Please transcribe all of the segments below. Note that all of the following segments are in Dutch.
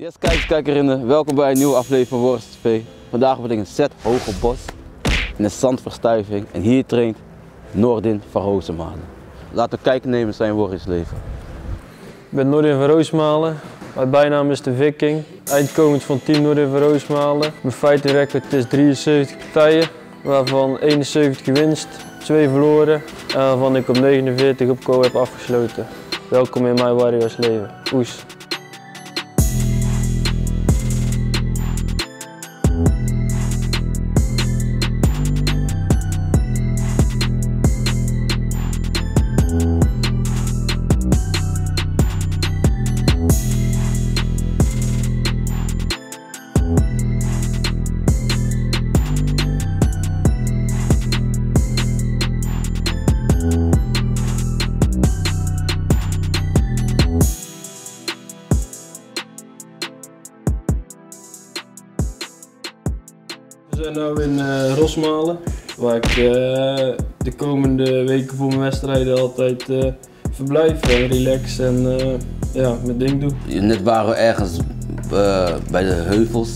Yes, kijkers, kijkerinnen, welkom bij een nieuwe aflevering van Worst TV. Vandaag ben ik in Zet Hoge in de zandverstuiving en hier traint Noordin van Roosmalen. Laten we kijken nemen zijn worstleven. Ik ben Noordin van Roosmalen. Mijn bijnaam is de Viking. Eindkomend van team Noordin van Roosmalen. Mijn fighting record is 73 partijen, waarvan 71 winst, 2 verloren en waarvan ik op 49 op co heb afgesloten. Welkom in mijn Warriors leven. Oes. Waar ik eh, de komende weken voor mijn wedstrijden altijd eh, verblijf en relax en eh, ja, mijn ding doe. Net waren we ergens bij de heuvels.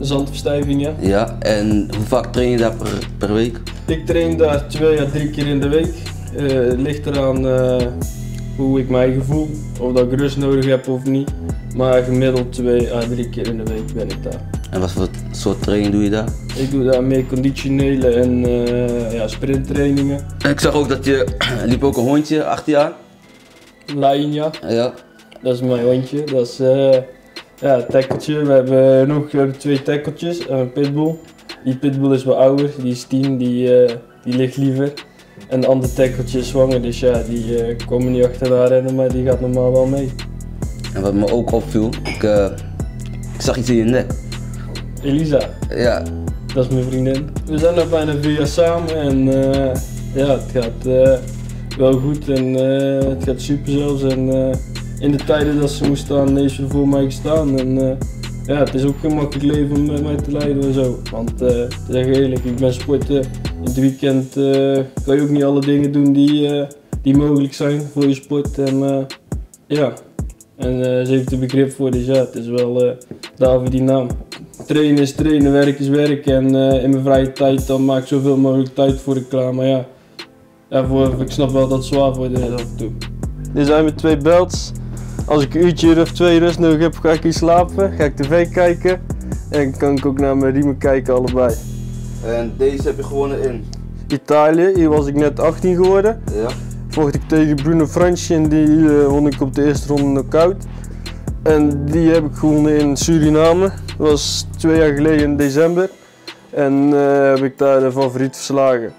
Zandverstijving, ja. Ja, en hoe vaak train je daar per, per week? Ik train daar twee à drie keer in de week. Het ligt eraan hoe ik mij gevoel, of dat ik rust nodig heb of niet. Maar gemiddeld twee à drie keer in de week ben ik daar. En wat voor soort training doe je daar? Ik doe daar meer conditionele en eh ja, sprinttrainingen. En ik zag ook dat je liep ook een hondje achter je aan. Lion, ja. Ja. Dat is mijn hondje. Dat is eh ja, tackeltje. We hebben nog we hebben twee tackeltjes en een pitbull. Die pitbull is wat ouder, die is 10, die, eh, die ligt liever. En de andere tackeltje is zwanger, dus ja, die komen niet achterna rennen, maar die gaat normaal wel mee. En wat me ook opviel, ik, ik zag iets in je nek. Elisa, Ja, dat is mijn vriendin. We zijn er bijna vier jaar samen en eh, ja, het gaat eh, wel goed en eh, het gaat super zelfs. En in de tijden dat ze moest staan, heeft ze voor mij gestaan. En ja, het is ook geen makkelijk leven om met mij te leiden en zo. Want te zeggen eerlijk, ik ben sporten. In het weekend kan je ook niet alle dingen doen die, die mogelijk zijn voor je sport. En ja, en ze heeft er begrip voor, dus ja, het is wel daarvoor die naam. Trainen is trainen, werk is werk en eh, in mijn vrije tijd dan maak ik zoveel mogelijk tijd voor de klaar. Maar ja, ja voor, ik snap wel dat het zwaar voor is af en toe. Dit zijn mijn twee belts. Als ik een uurtje of twee rust nodig heb, ga ik hier slapen, ga ik tv kijken en kan ik ook naar mijn riemen kijken allebei. en deze heb je gewonnen in. Italië, hier was ik net 18 geworden. Ja. Vocht ik tegen Bruno Franchi en die eh, won ik op de eerste ronde knockout. En die heb ik gewonnen in Suriname. Dat was twee jaar geleden in december. En eh, heb ik daar de favoriet verslagen.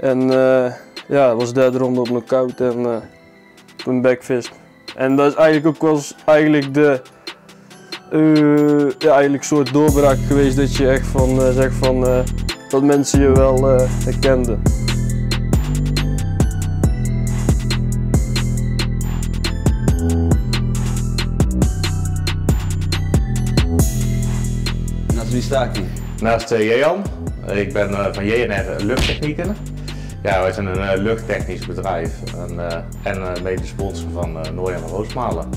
En eh, ja, dat was de derde ronde op knockout en eh, op een backfist. En dat is eigenlijk ook wel eigenlijk de ja, eigenlijk soort doorbraak geweest dat je echt van zegt van dat mensen je wel herkenden. Wie sta ik hier? Naast uh, Jean. Ik ben eh, van JNR Luchttechnieken. Ja, wij zijn een eh, luchttechnisch bedrijf en, eh, en mede sponsor van uh, en Roosmalen.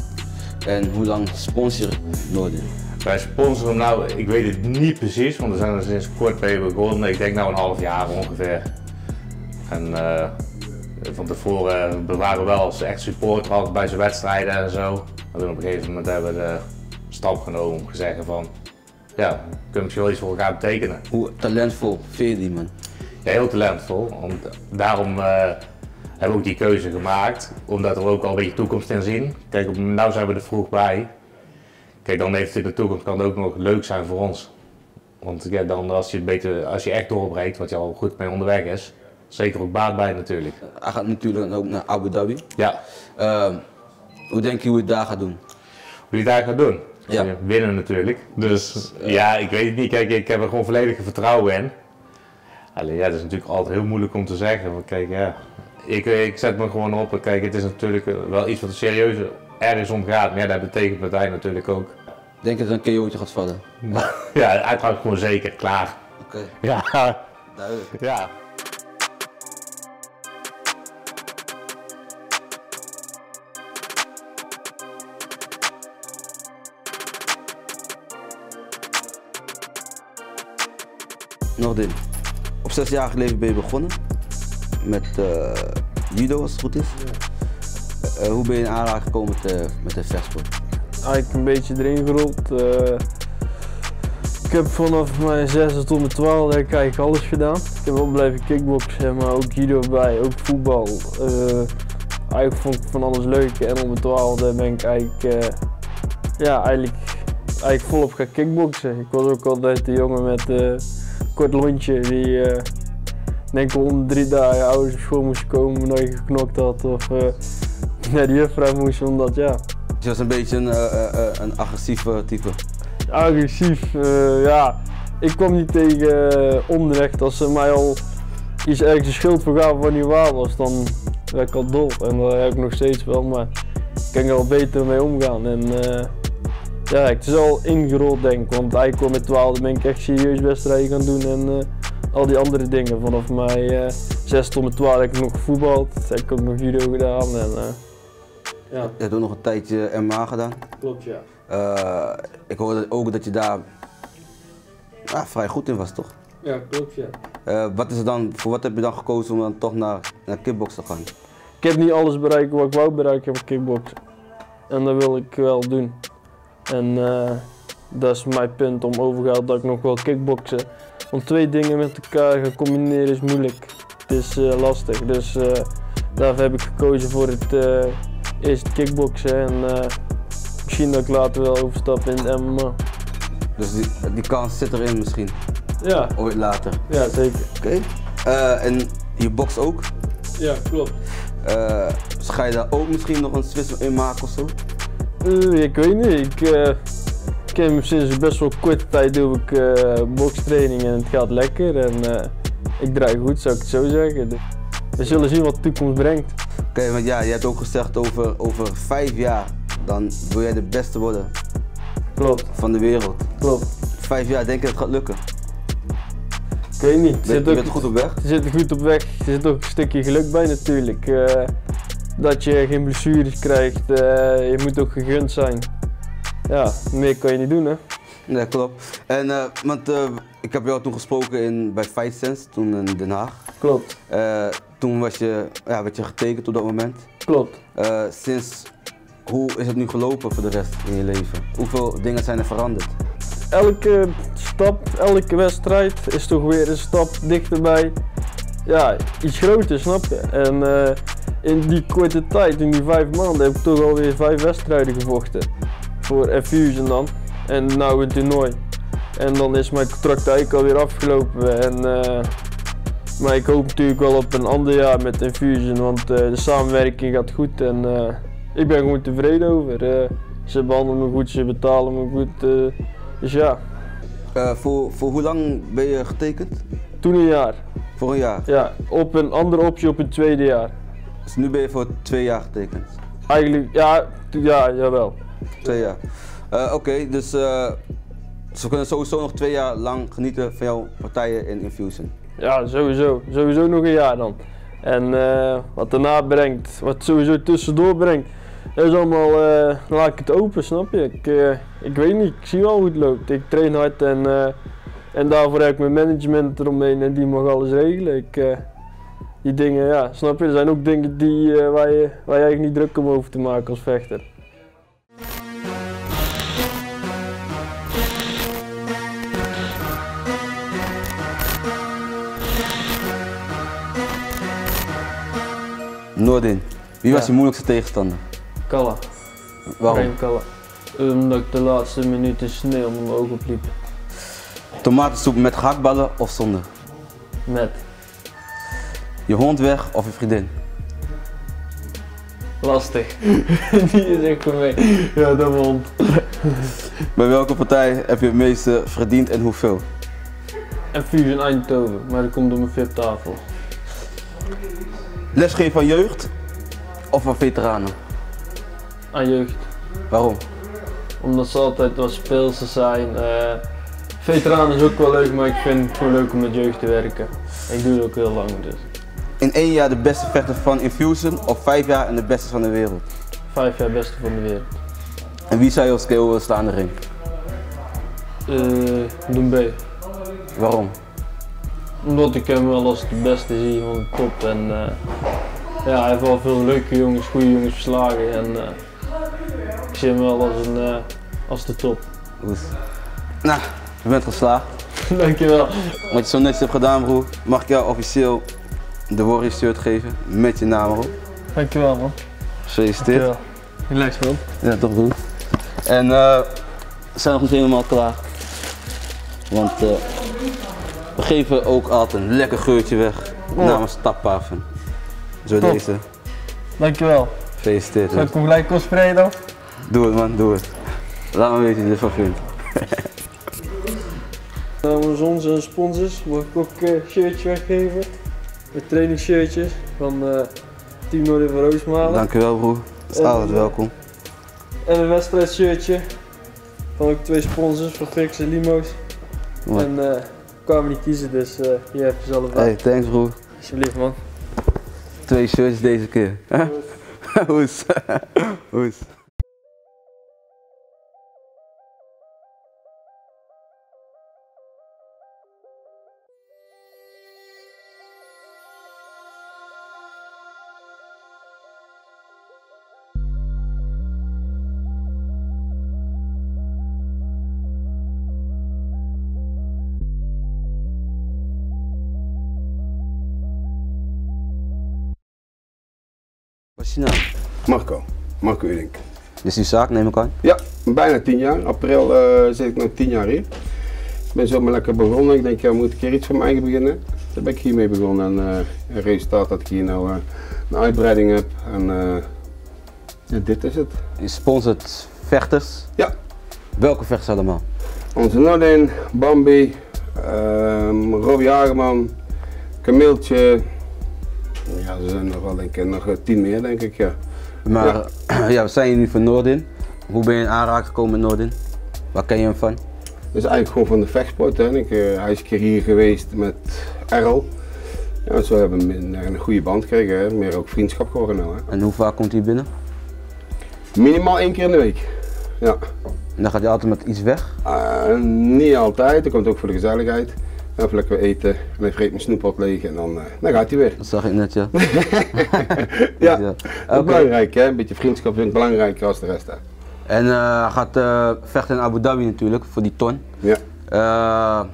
En hoe lang sponsor je Noordin? Wij sponsoren nou, ik weet het niet precies, want we zijn er sinds kort mee begonnen. Ik denk nou een half jaar ongeveer. En eh, van tevoren uh, waren we wel als echt supporter altijd bij zijn wedstrijden en zo. En toen op een gegeven moment hebben we de stap genomen om te zeggen van, ja, kunnen misschien wel iets voor elkaar betekenen. Hoe talentvol vind je die man? Ja, heel talentvol. Want daarom eh, hebben we ook die keuze gemaakt. Omdat we ook al een beetje toekomst in zien. Kijk, nou zijn we er vroeg bij. Kijk, dan heeft het in de toekomst kan het ook nog leuk zijn voor ons. Want ja, dan als je, het beter, als je echt doorbreekt, wat je al goed mee onderweg is, zeker ook baat bij natuurlijk. Hij gaat natuurlijk ook naar Abu Dhabi. Ja, Ehm, hoe denk je hoe je het daar gaat doen? hoe je het daar gaat doen. Ja. Winnen natuurlijk. Dus ja, ik weet het niet. Kijk, ik heb er gewoon volledige vertrouwen in. Alleen ja, dat is natuurlijk altijd heel moeilijk om te zeggen. Want kijk, ja, ik, ik zet me gewoon op. Kijk, het is natuurlijk wel iets wat er serieus ergens om gaat. Maar ja, dat betekent partij natuurlijk ook. Denk je dat een KO'tje gaat vallen? Ja, uiteraard gewoon zeker, klaar. Oké, Ja, duidelijk. ja. Nordin, op zesjarige leven ben je begonnen met eh, judo als het goed is. Eh, hoe ben je in gekomen met, met de vechtsport? Eigenlijk een beetje erin gerold. eh. ik heb vanaf mijn zesde tot mijn twaalfde heb ik eigenlijk alles gedaan. Ik heb wel blijven kickboksen, maar ook judo bij, ook voetbal. Eh, eigenlijk vond ik van alles leuk en op mijn twaalfde ben ik eigenlijk, eh, ja, eigenlijk, eigenlijk volop gaan kickboksen. Ik was ook altijd de jongen met eh, kort lontje die eh, denk ik om drie dagen ouders op school moest komen omdat je geknokt had of eh, naar de juffrouw moest omdat ja, Dus je was een beetje een, eh, een agressieve type. agressief. ja, ik kwam niet tegen onrecht. Als ze mij al iets ergens een schuld voor gaven wat niet waar was, dan werd ik al dol. En dat heb ik nog steeds wel, maar ik kan er wel beter mee omgaan. En ja, het is al ingerold denk ik, want eigenlijk kwam met 12 ben ik echt serieus wedstrijden gaan doen en eh, al die andere dingen. Vanaf mijn eh 6 tot mijn 12 heb ik nog gevoetbald, heb ik ook nog judo gedaan. En, eh, ja, Je hebt ook nog een tijdje MMA gedaan. klopt ja. Ik hoorde ook dat je daar vrij goed in was, toch? Ja, klopt ja. Wat is dan, voor wat heb je dan gekozen om dan toch naar, naar kickbox te gaan? Ik heb niet alles bereikt wat ik wou bereiken met kickboksen. En dat wil ik wel doen. En eh, dat is mijn punt om overgehaald dat ik nog wil kickboksen. Want twee dingen met elkaar gaan combineren is moeilijk. Het is eh, lastig. Dus eh, daarvoor heb ik gekozen voor het eerst kickboksen. En misschien dat ik later wel overstap in het MMA. Dus die, die kans zit erin misschien, Ja, ooit later. ja zeker. Oké. En je bokst ook. Ja, klopt. Eh, dus ga je daar ook misschien nog een switch in maken of zo? Eh, ik weet niet. Ik eh, ken sinds best wel korte tijd doe ik eh bokstraining en het gaat lekker. En ik draai goed, zou ik het zo zeggen. Dus we zullen zien wat de toekomst brengt. Oké, want ja, je hebt ook gezegd over, over vijf jaar, dan wil jij de beste worden Klopt, van de wereld. klopt. Vijf jaar, denk je dat het gaat lukken? Ik weet niet. Je zit, ook, bent goed op weg? er zit goed op weg. Er zit ook een stukje geluk bij natuurlijk. Dat je geen blessures krijgt. eh, je moet ook gegund zijn. Ja, meer kan je niet doen hè. Nee, klopt. En, eh, want eh, ik heb jou toen gesproken in, bij Fight Sense, toen in Den Haag. Klopt, toen was je, ja, werd je getekend op dat moment. klopt. Sinds, hoe is het nu gelopen voor de rest in je leven? Hoeveel dingen zijn er veranderd? elke stap, elke wedstrijd is toch weer een stap dichterbij. Ja, iets groter, snap je? En in die korte tijd, in die vijf maanden, heb ik toch alweer vijf wedstrijden gevochten. Voor Infusion dan. En nou een toernooi. En dan is mijn contract eigenlijk alweer afgelopen. En, eh, maar ik hoop natuurlijk wel op een ander jaar met Infusion, want eh, de samenwerking gaat goed. En eh, ik ben gewoon tevreden over. Ze behandelen me goed, ze betalen me goed. dus ja, voor, voor hoe lang ben je getekend? toen een jaar. Voor een jaar. Ja, op een andere optie op een tweede jaar. Dus nu ben je voor twee jaar getekend. Eigenlijk, ja, ja, jawel. Twee jaar. Eh, Oké, dus uh, ze kunnen sowieso nog twee jaar lang genieten van jouw partijen in Infusion. Ja, sowieso. Sowieso nog een jaar dan. En eh, wat daarna brengt, wat sowieso tussendoor brengt, dat is allemaal, dan laat ik het open, snap je? Ik, ik weet niet, ik zie wel hoe het loopt. Ik train hard en, en daarvoor heb ik mijn management eromheen en die mag alles regelen. Ik, die dingen, ja, snap je? Er zijn ook dingen die, eh, waar, je, waar je eigenlijk niet druk om over te maken als vechter. Noordin, wie was Ja. je moeilijkste tegenstander? Kalla. Waarom? Kalla. Omdat ik de laatste minuten sneeuw onder mijn ogen opliep. Tomatensoep met gehaktballen of zonder? Met. Je hond weg of je vriendin? Lastig. Die is echt voor mij. Ja, dat hond. Bij welke partij heb je het meeste verdiend en hoeveel? En Fusion Eindhoven, maar dat komt door mijn VIP-tafel. Lesgeven aan jeugd of aan veteranen? Aan jeugd. Waarom? Omdat ze altijd wat speelse zijn. eh veteranen is ook wel leuk, maar ik vind het gewoon leuk om met jeugd te werken. Ik doe het ook heel lang, dus. In één jaar de beste vechter van Infusion of vijf jaar en de beste van de wereld? Vijf jaar beste van de wereld. En wie zou je als KO willen staan in de ring? Eh Doen B. Waarom? Omdat ik hem wel als de beste zie van de top. En eh, ja, hij heeft wel veel leuke jongens, goede jongens verslagen. En eh, ik zie hem wel als, een, eh, als de top. Goed. Nou, je bent geslaagd. Dankjewel. Wat je zo netjes hebt gedaan, broer, mag ik jou officieel de Warriors shirt geven met je naam erop. Dankjewel man. Gefeliciteerd. Dankjewel. Relax man. Ja, toch goed. En eh, we zijn nog niet helemaal klaar. Want eh, we geven ook altijd een lekker geurtje weg namens Tappaven. Zo Top. deze. Dankjewel. Gefeliciteerd. Zal ik hem gelijk cosplayen dan? Doe het man, doe het. Laat me weten wat je ervan vindt. Namens onze sponsors mag ik ook een shirtje weggeven. Een trainingsshirtje van eh Team Noorden van Roosmalen. Dankjewel broer. Dat is En, altijd eh, welkom. En een wedstrijdshirtje van ook twee sponsors van Fix en Limo's. Mooi. En eh kwamen niet kiezen, dus eh hier heb je ze allebei. Hey, thanks broer. Alsjeblieft man. Twee shirts deze keer. Hoes. Hoes. Is je naam? Marco, Marco Udink. Is uw zaak, neem ik aan. Ja, bijna tien jaar. April eh, zit ik nog tien jaar hier. Ik ben zomaar lekker begonnen. Ik denk, ja, moet ik een keer iets van mijn eigen beginnen. Daar ben ik hiermee begonnen. En eh, het resultaat dat ik hier nou eh, een uitbreiding heb. En eh, ja, dit is het. Je sponsort vechters. Ja, Welke vechters allemaal? onze Nordin, Bambi, ehm Robbie Hageman, Kameeltje. Ja, er zijn nog wel denk ik nog eh, tien meer denk ik, ja. Maar ja. we zijn nu van Noordin. Hoe ben je in aanraking gekomen met Noordin? Waar ken je hem van? Dat is eigenlijk gewoon van de vechtsport. Hè. Ik, eh, hij is een keer hier geweest met Errol. Ja, zo hebben we een, een goede band gekregen. Hè. Meer ook vriendschap geworden nou. Hè. En hoe vaak komt hij binnen? Minimaal één keer in de week. Ja. En dan gaat hij altijd met iets weg. Eh, niet altijd, dat komt ook voor de gezelligheid. Even lekker eten en hij vreet mijn snoeppot leeg en dan, eh, dan gaat hij weer. Dat zag ik net, ja. Ja, belangrijk hè. Een beetje vriendschap vind ik belangrijker als de rest. Hè. En eh, hij gaat eh, vechten in Abu Dhabi natuurlijk, voor die ton. Ja,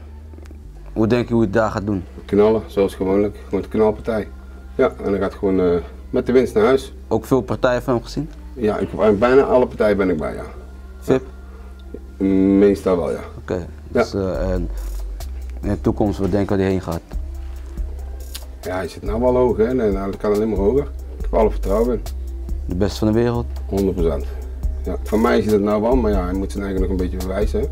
hoe denk je hoe hij het daar gaat doen? knallen zoals gewoonlijk. Gewoon de knalpartij. Ja, en dan gaat gewoon met de winst naar huis. Ook veel partijen van hem gezien? Ja, ik, bijna alle partijen ben ik bij, ja. VIP? Meestal wel, ja. Oké. Dus, en in de toekomst, wat denk je waar hij heen gaat? Ja, hij zit nou wel hoog, hè. Nee, nou, dat kan alleen maar hoger. Ik heb alle vertrouwen in. De beste van de wereld? 100%. Ja, van mij is het nou wel, maar ja, hij moet zijn eigen nog een beetje bewijzen. hè.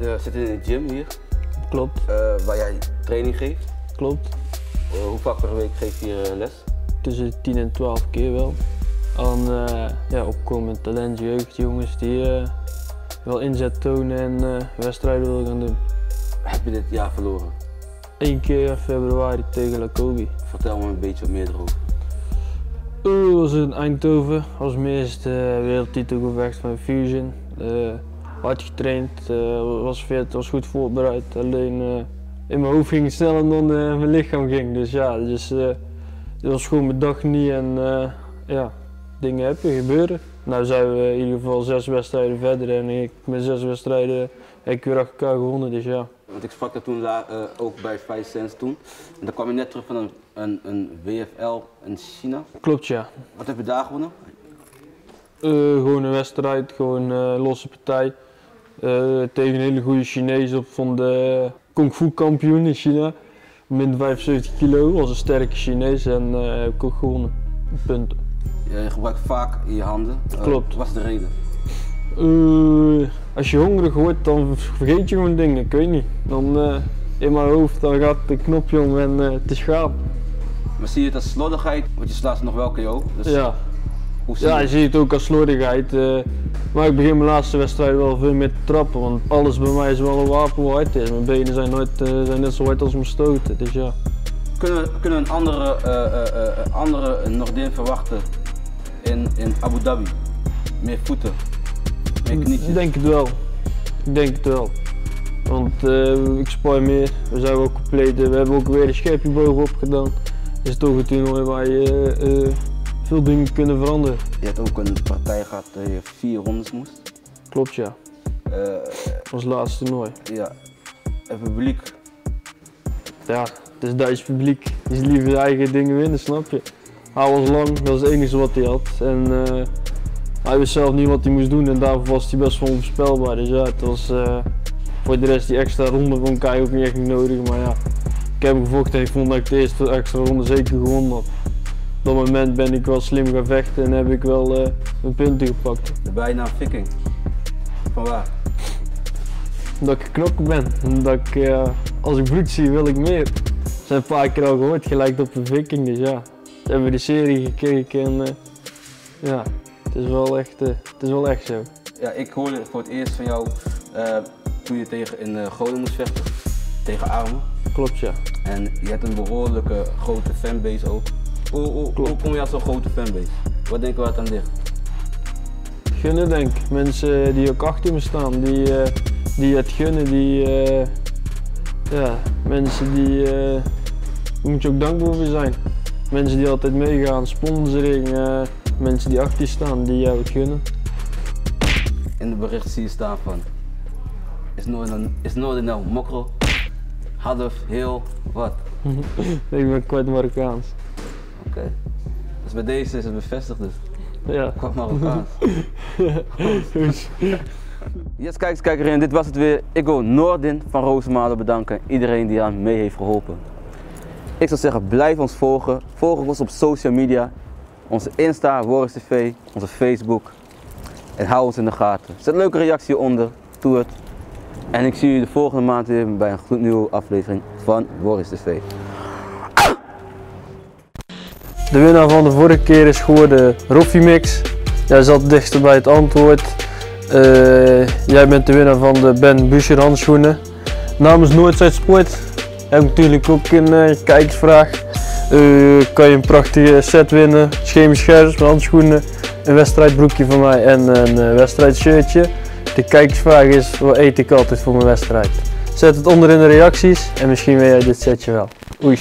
Je zit in de gym hier, Klopt, eh, waar jij training geeft. klopt. Eh, hoe vaak per week geef je eh, les? Tussen 10 en 12 keer wel. Aan eh ja, opkomend talent, jeugdjongens die eh, wel inzet tonen en eh, wedstrijden willen gaan doen. Heb je dit jaar verloren? Eén keer in februari tegen Lacobi. Vertel me een beetje wat meer erover. Oeh, was in Eindhoven als meest eh, wereldtitelgevecht van Fusion. Hard getraind, eh, was fit, was goed voorbereid. Alleen eh, in mijn hoofd ging het sneller dan eh, mijn lichaam ging. Dus ja, dus, dit was gewoon mijn dag niet en ja, dingen heb je gebeuren. Nou zijn we in ieder geval zes wedstrijden verder en ik met zes wedstrijden heb ik weer achter elkaar gewonnen. Dus ja, Want ik sprak er toen eh, ook bij Five Cents toen. En dan kwam je net terug van een, een, een WFL in China. klopt ja. Wat heb je daar gewonnen? Gewoon een wedstrijd, gewoon een losse partij. Eh, tegen een hele goede Chinees op van de Kung Fu kampioen in China. Min 75 kilo, was een sterke Chinees en eh, heb ik ook gewonnen. Punten. Je gebruikt vaak je handen. Eh, Klopt. Wat is de reden? Eh, als je hongerig wordt, dan vergeet je gewoon dingen, ik weet niet. Dan eh, in mijn hoofd dan gaat de knopje om en eh, het is gaaf. Maar zie je het als slordigheid? Want je slaat nog wel KO. Dus Ja, Hoe Ja, je ziet het ook als slordigheid. eh, maar ik begin mijn laatste wedstrijd wel veel meer te trappen. Want alles bij mij is wel een wapen hoe hard het is. Mijn benen zijn, nooit, eh, zijn net zo hard als mijn stoten. Dus ja. Kunnen we, kunnen we een andere, eh, andere Nordin verwachten in, in Abu Dhabi? Meer voeten, meer knietjes. Ik denk het wel. Ik denk het wel. Want ik spar meer. We zijn wel compleet. we hebben ook weer een scheepje bovenop gedaan. Het is toch een toernooi waar je veel dingen kunnen veranderen. Je hebt ook een partij gehad dat je vier rondes moest. Klopt ja. Eh, Ons laatste toernooi. ja, het publiek. Ja, het is Duits publiek. Die is liever zijn eigen dingen winnen, snap je? Hij was lang, dat is het enige wat hij had. En eh, hij wist zelf niet wat hij moest doen en daarvoor was hij best wel onvoorspelbaar. Dus ja, het was eh, voor de rest die extra ronde vond ik ook niet echt nodig. Maar ja, ik heb hem gevochten en ik vond dat ik de eerste extra ronde zeker gewonnen had. Op dat moment ben ik wel slim gaan vechten en heb ik wel eh mijn punten gepakt. De bijnaam Viking. Van waar? Dat ik geknokken ben. En dat ik, eh, als ik bloed zie, wil ik meer. Dat zijn een paar keer al gehoord, gelijk op een viking. Dus ja, ze hebben de serie gekeken en eh, ja, het is, wel echt, het is wel echt zo. Ja, ik hoorde voor het eerst van jou toen je tegen in uh, Groningen moest vechten. Tegen Armen. Klopt ja. En je hebt een behoorlijke grote fanbase ook. Hoe, hoe, hoe Klopt. kom je aan zo'n grote fanbase? Wat denk je het aan ligt? Gunnen denk ik. Mensen die ook achter me staan, die, eh, die het gunnen, die, eh, ja, mensen die, eh, daar moet je ook dankbaar voor zijn. Mensen die altijd meegaan, sponsoring, eh, mensen die achter je staan, die jou het gunnen. In de bericht zie je staan van is Noorden, Noorden nou mokro? Hadf, heel, wat? Ik ben kwart Marokkaans. Oké. Dus bij deze is het bevestigd dus. Ja. Kwart Marokkaans. Yes, kijkers, kijkerinnen, dit was het weer. Ik wil Noordin van Roosmalen bedanken. Iedereen die aan mee heeft geholpen. Ik zou zeggen, blijf ons volgen. Volg ons op social media. Onze Insta, Warriors TV, onze Facebook. En hou ons in de gaten. Zet een leuke reactie hieronder. Doe het. En ik zie jullie de volgende maand weer bij een gloednieuwe aflevering van Warriors TV. De winnaar van de vorige keer is geworden Roffie Mix. Jij zat het dichtst bij het antwoord. Eh, jij bent de winnaar van de Ben Buscher handschoenen. Namens Noordzijde Sport heb ik natuurlijk ook een eh, kijkersvraag. Eh, kan je een prachtige set winnen, chemisch scherps handschoenen, een wedstrijdbroekje van mij en een wedstrijdshirtje. De kijkersvraag is, wat eet ik altijd voor mijn wedstrijd? Zet het onder in de reacties en misschien wil jij dit setje wel. Oei.